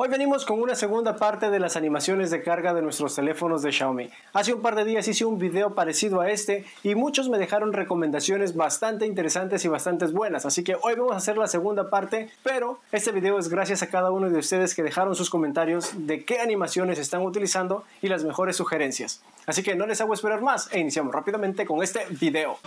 Hoy venimos con una segunda parte de las animaciones de carga de nuestros teléfonos de Xiaomi. Hace un par de días hice un video parecido a este y muchos me dejaron recomendaciones bastante interesantes y bastante buenas, así que hoy vamos a hacer la segunda parte, pero este video es gracias a cada uno de ustedes que dejaron sus comentarios de qué animaciones están utilizando y las mejores sugerencias. Así que no les hago esperar más e iniciamos rápidamente con este video.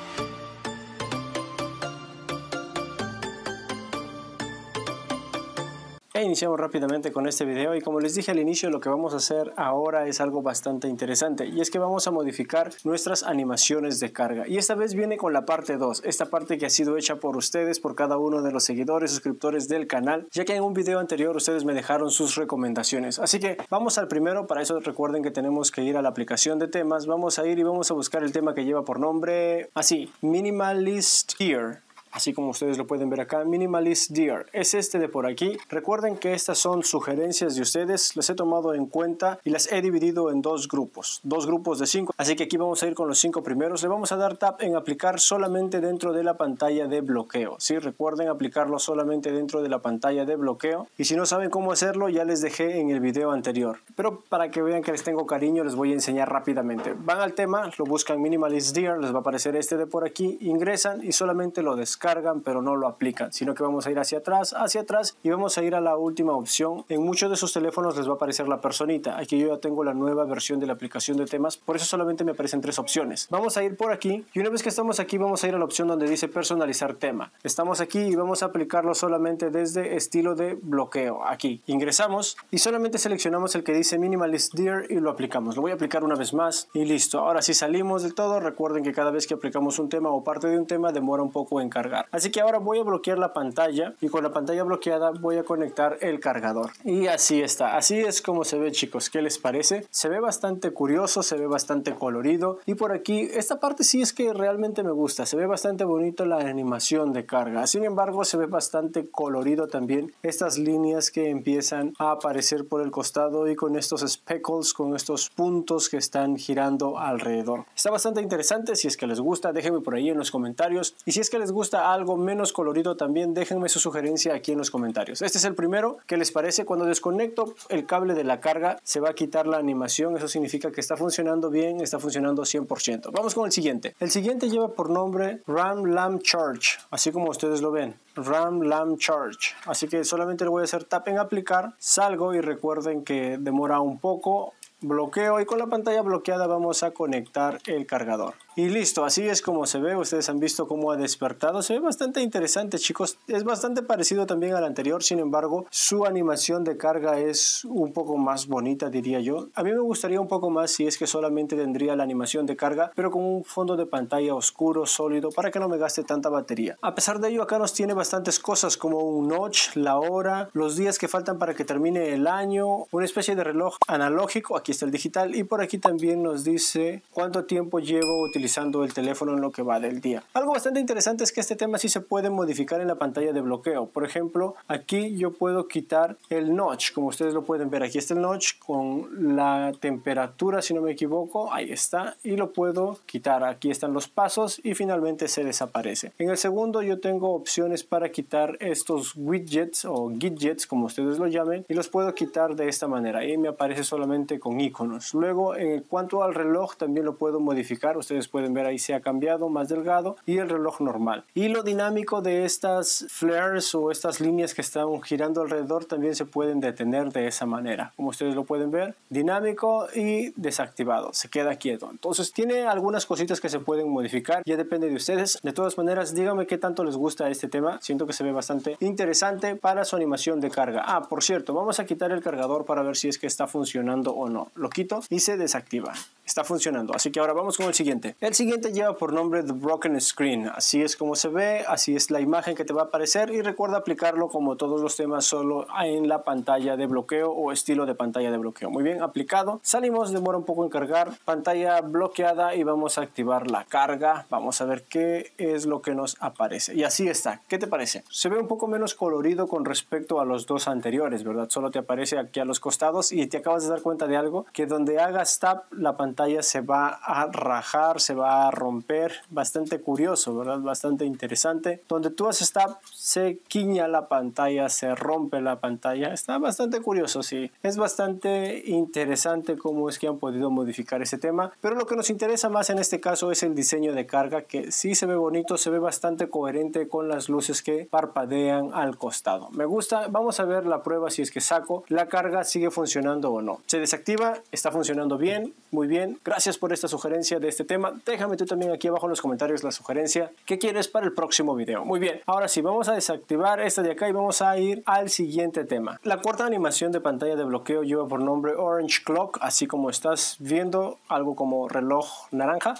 Iniciamos rápidamente con este video y como les dije al inicio lo que vamos a hacer ahora es algo bastante interesante y es que vamos a modificar nuestras animaciones de carga y esta vez viene con la parte 2, esta parte que ha sido hecha por ustedes, por cada uno de los seguidores, suscriptores del canal, ya que en un video anterior ustedes me dejaron sus recomendaciones. Así que vamos al primero, para eso recuerden que tenemos que ir a la aplicación de temas, vamos a ir y vamos a buscar el tema que lleva por nombre así, Minimalist Here así como ustedes lo pueden ver acá, Minimalist Deer. Es este de por aquí. Recuerden que estas son sugerencias de ustedes, las he tomado en cuenta y las he dividido en dos grupos, dos grupos de cinco. Así que aquí vamos a ir con los cinco primeros. Le vamos a dar tap en aplicar solamente dentro de la pantalla de bloqueo. Sí, recuerden aplicarlo solamente dentro de la pantalla de bloqueo. Y si no saben cómo hacerlo, ya les dejé en el video anterior. Pero para que vean que les tengo cariño, les voy a enseñar rápidamente. Van al tema, lo buscan Minimalist Deer, les va a aparecer este de por aquí, ingresan y solamente lo descargan cargan pero no lo aplican, sino que vamos a ir hacia atrás, hacia atrás y vamos a ir a la última opción. En muchos de sus teléfonos les va a aparecer la personita. Aquí yo ya tengo la nueva versión de la aplicación de temas, por eso solamente me aparecen tres opciones. Vamos a ir por aquí y una vez que estamos aquí vamos a ir a la opción donde dice personalizar tema. Estamos aquí y vamos a aplicarlo solamente desde estilo de bloqueo. Aquí ingresamos y solamente seleccionamos el que dice minimalist dear y lo aplicamos. Lo voy a aplicar una vez más y listo. Ahora si salimos del todo, recuerden que cada vez que aplicamos un tema o parte de un tema demora un poco en cargar. Así que ahora voy a bloquear la pantalla y con la pantalla bloqueada voy a conectar el cargador. Y así está, así es como se ve chicos, ¿qué les parece? Se ve bastante curioso, se ve bastante colorido y por aquí esta parte sí es que realmente me gusta, se ve bastante bonito la animación de carga. Sin embargo se ve bastante colorido también estas líneas que empiezan a aparecer por el costado y con estos speckles, con estos puntos que están girando alrededor. Está bastante interesante, si es que les gusta déjenme por ahí en los comentarios y si es que les gusta algo menos colorido también, déjenme su sugerencia aquí en los comentarios. Este es el primero, ¿qué les parece? Cuando desconecto el cable de la carga, se va a quitar la animación, eso significa que está funcionando bien, está funcionando 100%. Vamos con el siguiente. El siguiente lleva por nombre RAM Lamp Charge, así como ustedes lo ven. RAM Lamp Charge. Así que solamente le voy a hacer tap en aplicar, salgo y recuerden que demora un poco bloqueo y con la pantalla bloqueada vamos a conectar el cargador. Y listo, así es como se ve, ustedes han visto cómo ha despertado, se ve bastante interesante chicos, es bastante parecido también al anterior, sin embargo su animación de carga es un poco más bonita diría yo. A mí me gustaría un poco más si es que solamente tendría la animación de carga, pero con un fondo de pantalla oscuro, sólido, para que no me gaste tanta batería. A pesar de ello acá nos tiene bastantes cosas como un notch, la hora, los días que faltan para que termine el año, una especie de reloj analógico, aquí está el digital y por aquí también nos dice cuánto tiempo llevo utilizando utilizando el teléfono en lo que va del día. Algo bastante interesante es que este tema sí se puede modificar en la pantalla de bloqueo. Por ejemplo, aquí yo puedo quitar el notch, como ustedes lo pueden ver. Aquí está el notch con la temperatura, si no me equivoco. Ahí está. Y lo puedo quitar. Aquí están los pasos y finalmente se desaparece. En el segundo yo tengo opciones para quitar estos widgets o gadgets, como ustedes lo llamen, y los puedo quitar de esta manera. Ahí me aparece solamente con iconos. Luego, en cuanto al reloj, también lo puedo modificar. Ustedes pueden ver ahí se ha cambiado más delgado y el reloj normal. Y lo dinámico de estas flares o estas líneas que están girando alrededor también se pueden detener de esa manera. Como ustedes lo pueden ver dinámico y desactivado se queda quieto. Entonces tiene algunas cositas que se pueden modificar ya depende de ustedes. De todas maneras díganme qué tanto les gusta este tema. Siento que se ve bastante interesante para su animación de carga. Ah por cierto vamos a quitar el cargador para ver si es que está funcionando o no. Lo quito y se desactiva. Está funcionando. Así que ahora vamos con el siguiente el siguiente lleva por nombre The Broken Screen. Así es como se ve, así es la imagen que te va a aparecer y recuerda aplicarlo como todos los temas solo en la pantalla de bloqueo o estilo de pantalla de bloqueo. Muy bien aplicado. Salimos, demora un poco en cargar. Pantalla bloqueada y vamos a activar la carga. Vamos a ver qué es lo que nos aparece. Y así está. ¿Qué te parece? Se ve un poco menos colorido con respecto a los dos anteriores, ¿verdad? Solo te aparece aquí a los costados y te acabas de dar cuenta de algo, que donde hagas tap la pantalla se va a rajar, se va a romper. Bastante curioso, ¿verdad? Bastante interesante. Donde tú haces tap, se quiña la pantalla, se rompe la pantalla. Está bastante curioso, sí. Es bastante interesante cómo es que han podido modificar ese tema. Pero lo que nos interesa más en este caso es el diseño de carga, que sí se ve bonito, se ve bastante coherente con las luces que parpadean al costado. Me gusta. Vamos a ver la prueba si es que saco. La carga sigue funcionando o no. Se desactiva, está funcionando bien, muy bien. Gracias por esta sugerencia de este tema. Déjame tú también aquí abajo en los comentarios la sugerencia que quieres para el próximo video. Muy bien, ahora sí, vamos a desactivar esta de acá y vamos a ir al siguiente tema. La cuarta animación de pantalla de bloqueo lleva por nombre Orange Clock, así como estás viendo, algo como reloj naranja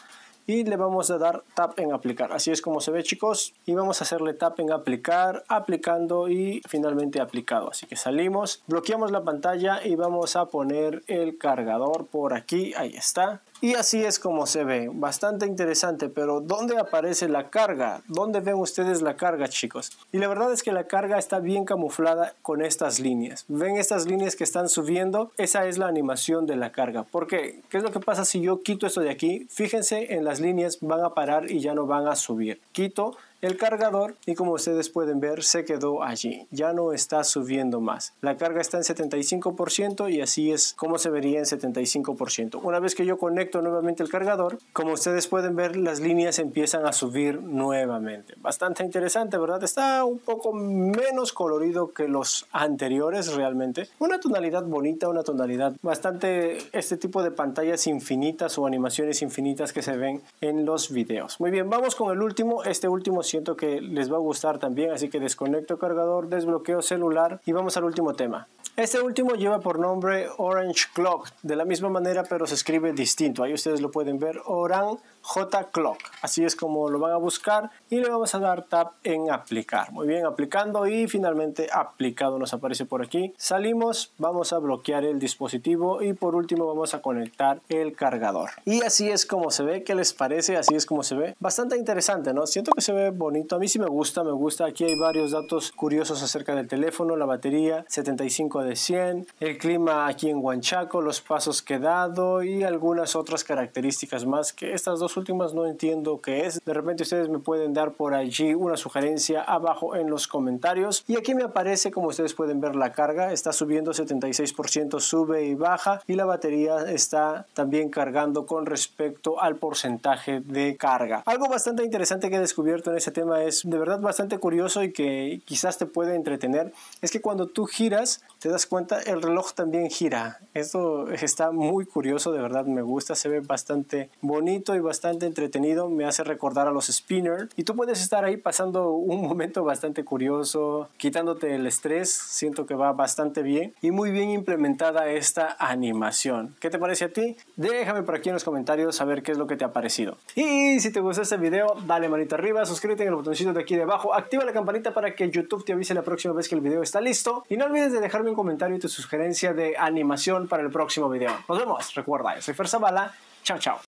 y le vamos a dar tap en aplicar. Así es como se ve chicos y vamos a hacerle tap en aplicar, aplicando y finalmente aplicado. Así que salimos, bloqueamos la pantalla y vamos a poner el cargador por aquí. Ahí está. Y así es como se ve, bastante interesante, pero ¿dónde aparece la carga? ¿Dónde ven ustedes la carga chicos? Y la verdad es que la carga está bien camuflada con estas líneas. ¿Ven estas líneas que están subiendo? Esa es la animación de la carga. ¿Por qué? ¿Qué es lo que pasa si yo quito esto de aquí? Fíjense en las líneas van a parar y ya no van a subir. Quito el cargador y como ustedes pueden ver se quedó allí, ya no está subiendo más. La carga está en 75% y así es como se vería en 75%. Una vez que yo conecto nuevamente el cargador, como ustedes pueden ver las líneas empiezan a subir nuevamente. Bastante interesante, ¿verdad? Está un poco menos colorido que los anteriores realmente. Una tonalidad bonita, una tonalidad bastante este tipo de pantallas infinitas o animaciones infinitas que se ven en los videos. Muy bien, vamos con el último. Este último siento que les va a gustar también, así que desconecto cargador, desbloqueo celular y vamos al último tema. Este último lleva por nombre Orange Clock, de la misma manera pero se escribe distinto. Ahí ustedes lo pueden ver, Orange J Clock. Así es como lo van a buscar y le vamos a dar tap en aplicar. Muy bien, aplicando y finalmente aplicado nos aparece por aquí. Salimos, vamos a bloquear el dispositivo y por último vamos a conectar el cargador. Y así es como se ve, ¿qué les parece? Así es como se ve. Bastante interesante, ¿no? Siento que se ve bonito. A mí sí me gusta, me gusta. Aquí hay varios datos curiosos acerca del teléfono, la batería 75 de 100, el clima aquí en Huanchaco, los pasos que he dado y algunas otras características más que estas dos últimas no entiendo qué es. De repente ustedes me pueden dar por allí una sugerencia abajo en los comentarios. Y aquí me aparece, como ustedes pueden ver, la carga. Está subiendo 76%, sube y baja. Y la batería está también cargando con respecto al porcentaje de carga. Algo bastante interesante que he descubierto en ese tema es de verdad bastante curioso y que quizás te puede entretener. Es que cuando tú giras, te das cuenta, el reloj también gira. Esto está muy curioso, de verdad me gusta. Se ve bastante bonito y bastante entretenido, me hace recordar a los spinner y tú puedes estar ahí pasando un momento bastante curioso, quitándote el estrés, siento que va bastante bien y muy bien implementada esta animación. ¿Qué te parece a ti? Déjame por aquí en los comentarios saber qué es lo que te ha parecido. Y si te gustó este video, dale manita arriba, suscríbete en el botoncito de aquí debajo, activa la campanita para que YouTube te avise la próxima vez que el video está listo y no olvides de dejarme un comentario y tu sugerencia de animación para el próximo video. Nos vemos, recuerda, yo soy Fer Zavala, chao chao.